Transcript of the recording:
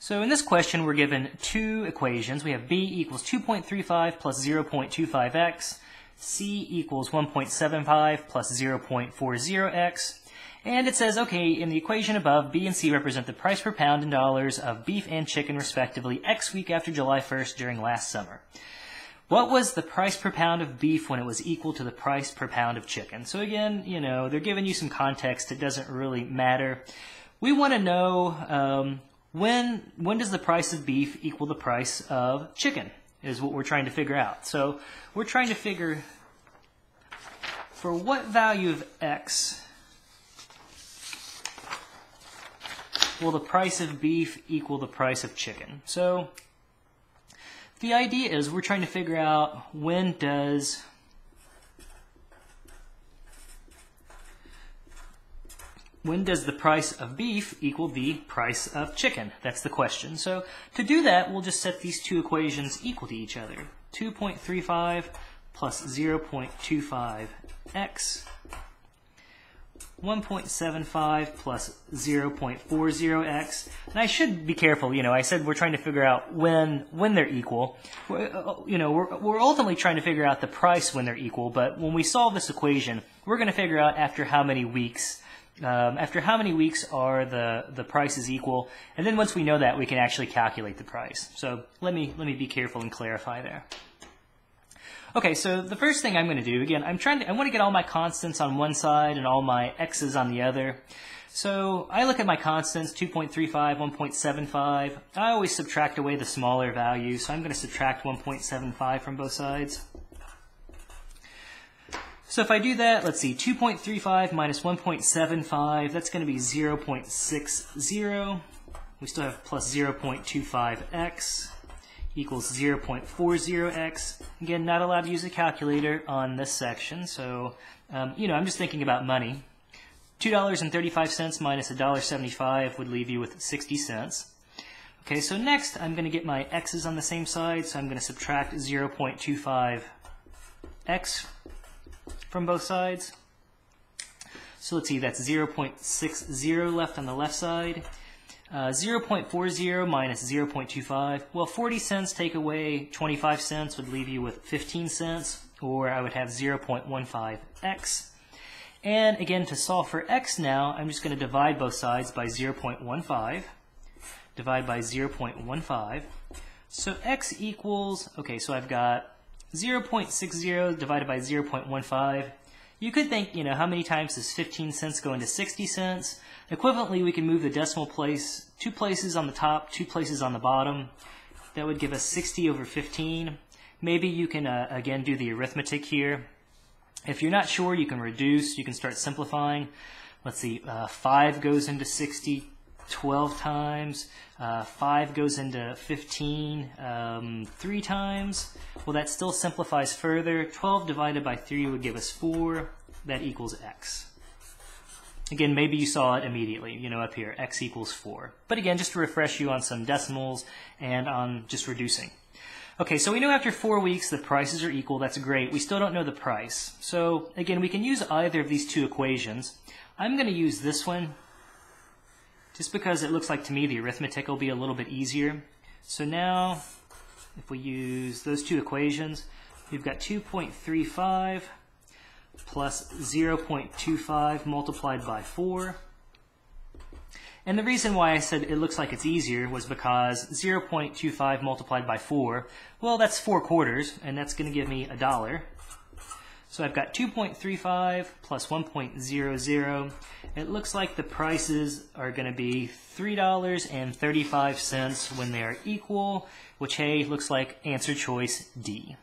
So in this question, we're given two equations. We have b equals 2.35 plus 0.25x, c equals 1.75 plus 0.40x, and it says, okay, in the equation above, b and c represent the price per pound in dollars of beef and chicken, respectively, x week after July 1st during last summer. What was the price per pound of beef when it was equal to the price per pound of chicken? So again, you know, they're giving you some context. It doesn't really matter. We want to know um, when when does the price of beef equal the price of chicken is what we're trying to figure out. So we're trying to figure for what value of x will the price of beef equal the price of chicken. So the idea is we're trying to figure out when does when does the price of beef equal the price of chicken? That's the question. So to do that, we'll just set these two equations equal to each other. 2.35 plus 0.25x 1.75 plus 0.40x. And I should be careful, you know, I said we're trying to figure out when when they're equal. We're, uh, you know, we're, we're ultimately trying to figure out the price when they're equal, but when we solve this equation, we're going to figure out after how many weeks um, after how many weeks are the, the prices equal, and then once we know that, we can actually calculate the price. So let me, let me be careful and clarify there. Okay, so the first thing I'm going to do, again, I'm trying to, I want to get all my constants on one side and all my x's on the other. So I look at my constants, 2.35, 1.75. I always subtract away the smaller values, so I'm going to subtract 1.75 from both sides. So if I do that, let's see, 2.35 minus 1.75, that's going to be 0.60. We still have plus 0.25x equals 0.40x. Again, not allowed to use a calculator on this section, so, um, you know, I'm just thinking about money. $2.35 minus 1.75 would leave you with 60 cents. Okay, so next I'm going to get my x's on the same side, so I'm going to subtract 0.25x from both sides. So let's see, that's 0.60 left on the left side. Uh, 0.40 minus 0.25. Well, 40 cents take away 25 cents would leave you with 15 cents, or I would have 0.15x. And again, to solve for x now, I'm just going to divide both sides by 0.15. Divide by 0.15. So x equals, okay, so I've got 0.60 divided by 0.15. You could think, you know, how many times does 15 cents go into 60 cents? Equivalently, we can move the decimal place two places on the top, two places on the bottom. That would give us 60 over 15. Maybe you can, uh, again, do the arithmetic here. If you're not sure, you can reduce. You can start simplifying. Let's see, uh, 5 goes into 60, 12 times. Uh, 5 goes into 15 um, 3 times. Well, that still simplifies further. 12 divided by 3 would give us 4. That equals x. Again, maybe you saw it immediately, you know, up here, x equals 4. But again, just to refresh you on some decimals and on just reducing. Okay, so we know after four weeks the prices are equal. That's great. We still don't know the price. So again, we can use either of these two equations. I'm going to use this one just because it looks like to me the arithmetic will be a little bit easier. So now, if we use those two equations, we've got 2.35 plus 0.25 multiplied by 4. And the reason why I said it looks like it's easier was because 0.25 multiplied by 4, well, that's 4 quarters, and that's going to give me a dollar. So I've got 2.35 plus 1.00. It looks like the prices are going to be $3.35 when they are equal, which, hey, looks like answer choice D.